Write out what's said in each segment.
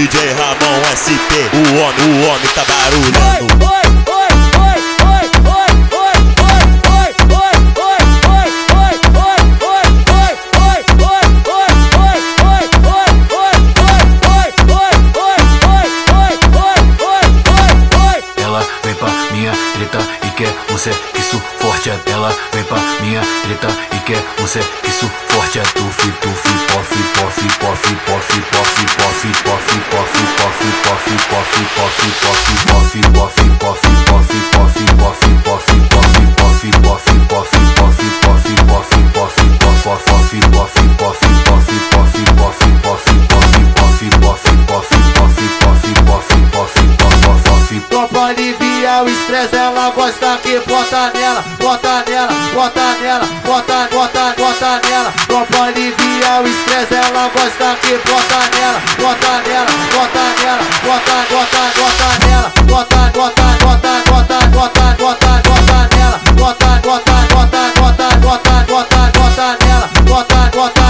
DJ Ramon SP, o homem, o homem tá barulhando. Oi, oi. você isso forte é dela Vem pra minha treta e quer você isso forte é tufi tufi pof pof pof pof pof Tropa alivia o estresse, ela gosta que bota nela, bota nela, bota nela, bota, bota, bota nela. Tropa alivia o estresse, ela gosta que bota nela, bota nela, bota nela, bota, bota, bota nela, bota, bota, bota, bota, bota, bota, bota nela, bota, bota, bota, bota, bota, bota, bota nela, bota,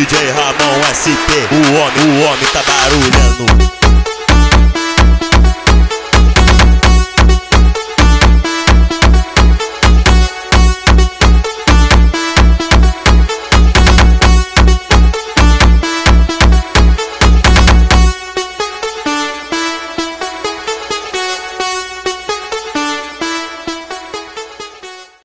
DJ Ramon SP, o homem, o homem tá barulhando.